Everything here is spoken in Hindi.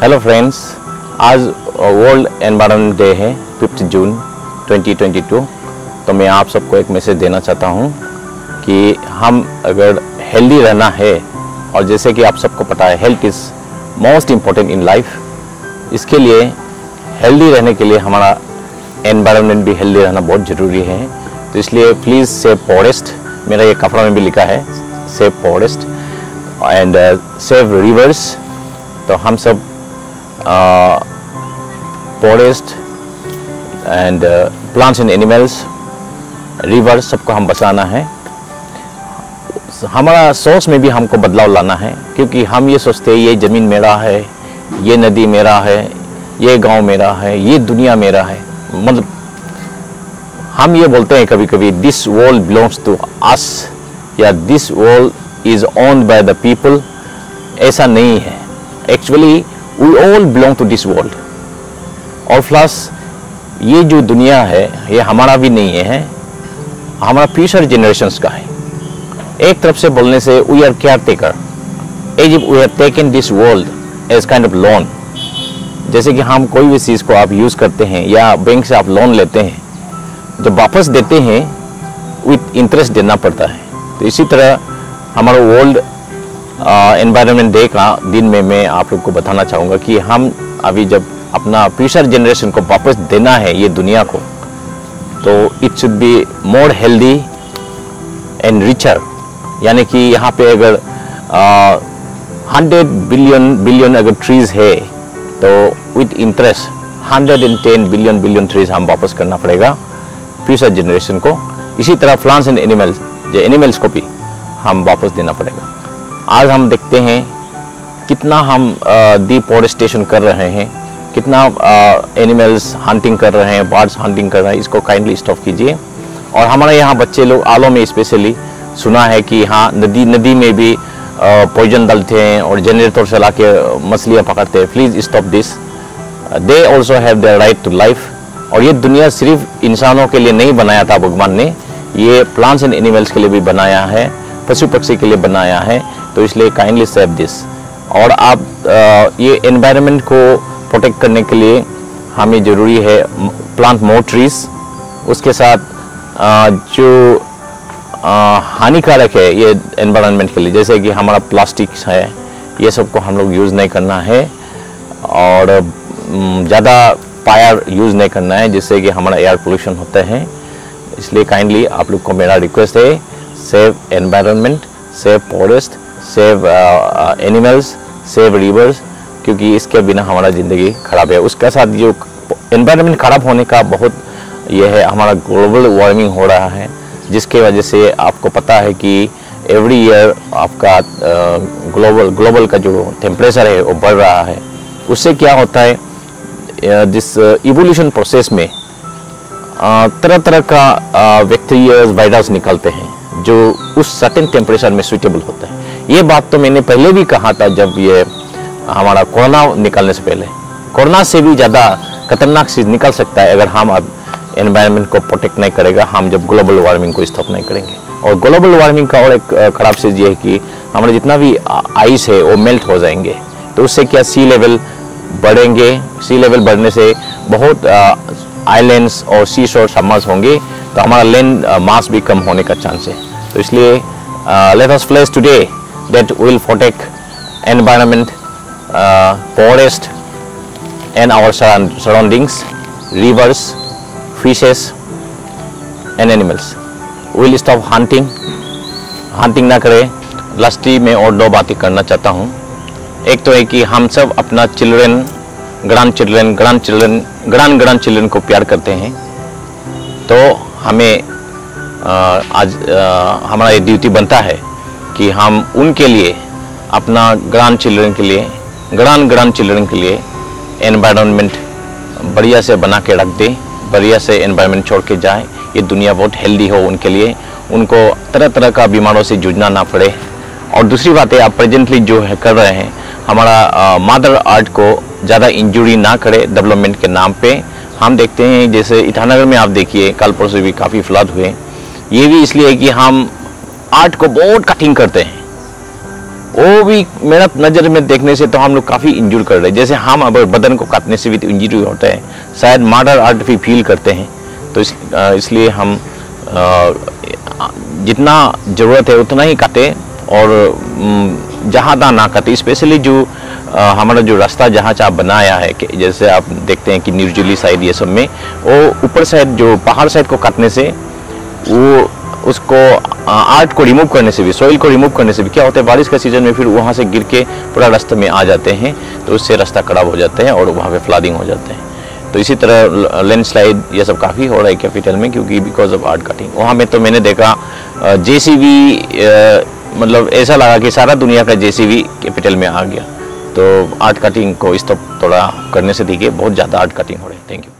हेलो फ्रेंड्स आज वर्ल्ड एनवायरनमेंट डे है फिफ्थ जून 2022 तो मैं आप सबको एक मैसेज देना चाहता हूँ कि हम अगर हेल्दी रहना है, और जैसे कि आप सबको पता है health is most important in life इसके लिए हेल्दी रहने के लिए हमारा एनवायरनमेंट भी हेल्दी रहना बहुत ज़रूरी है। तो इसलिए प्लीज़ सेव फॉरेस्ट मेरा ये कपड़ा में भी लिखा है save forest and save rivers तो हम सब forest and plants and animals river सबको हम बचाना है। हमारा सोच में भी हमको बदलाव लाना है, क्योंकि हम ये सोचते हैं, ये ज़मीन मेरा है, ये नदी मेरा है, ये गाँव मेरा है, ये दुनिया मेरा है। मतलब हम ये बोलते हैं कभी कभी this world belongs to us या this world is owned by the people ऐसा नहीं है। Actually we all belong to this world और प्लस ये जो दुनिया है, ये हमारा भी नहीं है हमारा फ्यूचर जनरेशन्स का है। एक तरफ़ से बोलने से we are care taker as if we have taken this world as kind of loan जैसे कि हम कोई भी चीज़ को आप यूज़ करते हैं, या बैंक से आप लोन लेते हैं, जब वापस देते हैं विथ इंटरेस्ट देना पड़ता है। तो इसी तरह, हमारा वर्ल्ड एनवायरनमेंट डे का दिन में मैं आप लोग को बताना चाहूँगा कि हम अभी जब अपना फ्यूचर जनरेशन को वापस देना है ये दुनिया को तो it should be more healthy and richer यानी कि यहाँ पे अगर हंड्रेड बिलियन बिलियन अगर ट्रीज है तो with interest hundred and ten billion billion trees हम वापस करना पड़ेगा फ्यूचर जनरेशन को। इसी तरह प्लांट्स एंड एनिमल्स जो एनिमल्स को भी हम वापस देना पड़ेगा। आज हम देखते हैं कितना हम डिफॉरेस्टेशन कर रहे हैं, कितना एनिमल्स हंटिंग कर रहे हैं बर्ड्स हंटिंग कर रहे हैं, इसको काइंडली स्टॉप कीजिए। और हमारे यहाँ बच्चे लोग आलों में स्पेशली सुना है कि हाँ नदी नदी में भी पॉइजन डालते हैं और जनरेटर चला के मछलियाँ पकड़ते हैं। Please stop this they also have the right to life और ये दुनिया सिर्फ़ इंसानों के लिए नहीं बनाया था, भगवान ने। ये प्लांट्स एंड एनिमल्स के लिए भी बनाया है पशु पक्षी के लिए बनाया है। तो इसलिए काइंडली सेव दिस और आप ये एनवायरनमेंट को प्रोटेक्ट करने के लिए हमें ज़रूरी है प्लांट मोर ट्रीज उसके साथ जो हानिकारक है ये एनवायरनमेंट के लिए, जैसे कि हमारा प्लास्टिक है, ये सबको हम लोग यूज़ नहीं करना है। और ज़्यादा फायर यूज़ नहीं करना है, जिससे कि हमारा एयर पोल्यूशन होता है। इसलिए काइंडली आप लोग को मेरा रिक्वेस्ट है save environment save forest save animals save rivers क्योंकि इसके बिना हमारा ज़िंदगी खराब है। उसके साथ जो एनवायरनमेंट खराब होने का बहुत यह है, हमारा ग्लोबल वार्मिंग हो रहा है, जिसके वजह से आपको पता है कि एवरी ईयर आपका ग्लोबल ग्लोबल का जो टेम्परेचर है, वो बढ़ रहा है। उससे क्या होता है जिस इवोल्यूशन प्रोसेस में तरह तरह का बैक्टीरियाज वायरस निकलते हैं, जो उस सर्टेन टेम्परेचर में सुटेबल होता है। ये बात तो मैंने पहले भी कहा था जब ये हमारा कोरोना निकलने से पहले। कोरोना से भी ज़्यादा खतरनाक चीज़ निकल सकता है अगर हम अब एनवायरनमेंट को प्रोटेक्ट नहीं करेगा, हम जब ग्लोबल वार्मिंग को स्टॉप नहीं करेंगे। और ग्लोबल वार्मिंग का और एक ख़राब चीज़ ये है कि हमारा जितना भी आइस है वो मेल्ट हो जाएँगे। तो उससे क्या सी लेवल बढ़ेंगे? सी लेवल बढ़ने से बहुत आइलैंड्स और सी शोर सबमर्ज होंगे तो हमारा लैंड मास भी कम होने का चांस है। तो इसलिए let us place today that will protect environment forest and our surroundings rivers fishes, and animals. Will stop hunting. Hunting ना करें. लास्टली में और दो बातें करना चाहता हूँ। एक तो है कि हम सब अपना children grand children grand children grand grand children को प्यार करते हैं। तो हमें आज हमारा ये ड्यूटी बनता है। कि हम उनके लिए, अपना ग्रांड चिल्ड्रन के लिए ग्रांड ग्रांड चिल्ड्रन के लिए एनवायरनमेंट बढ़िया से बना के रख दें, बढ़िया से एनवायरनमेंट छोड़ के जाए, ये दुनिया बहुत हेल्दी हो उनके लिए, उनको तरह तरह का बीमारों से जूझना ना पड़े। और दूसरी बात है, आप प्रेजेंटली जो है कर रहे हैं, हमारा मदर आर्ट को ज़्यादा इंजुरी ना करे डेवलपमेंट के नाम पे। हम देखते हैं, जैसे ईटानगर में आप देखिए, कल परसों भी काफ़ी फ्लड हुए। ये भी इसलिए कि हम आर्ट को बहुत कटिंग करते हैं। वो भी मेरा नज़र में देखने से तो हम लोग काफ़ी इंजूर कर रहे हैं। जैसे हम अगर बदन को काटने से भी तो इंजरी होता है। शायद मर्डर आर्ट भी फील करते हैं। तो इस, इसलिए हम जितना ज़रूरत है उतना ही काटे और जहाँ तहाँ ना काटे। स्पेशली जो हमारा जो रास्ता जहाँ आप बनाया है कि जैसे आप देखते हैं कि निर्जली साइड ये सब में वो ऊपर साइड जो पहाड़ साइड को काटने से वो उसको आर्ट को रिमूव करने से भी सॉइल को रिमूव करने से भी क्या होता है, बारिश का सीज़न में फिर वहाँ से गिर के पूरा रास्ते में आ जाते हैं तो उससे रास्ता खराब हो जाते हैं और वहाँ पे फ्लडिंग हो जाते हैं। तो इसी तरह लैंडस्लाइड ये सब काफ़ी हो रहा है कैपिटल में क्योंकि बिकॉज़ ऑफ़ आर्ट कटिंग वहाँ में तो मैंने देखा जे मतलब ऐसा लगा कि सारा दुनिया का जे कैपिटल में आ गया। तो आर्ट कटिंग को इस तो थोड़ा करने से देखिए, बहुत ज़्यादा आर्ट कटिंग हो रही है। Thank you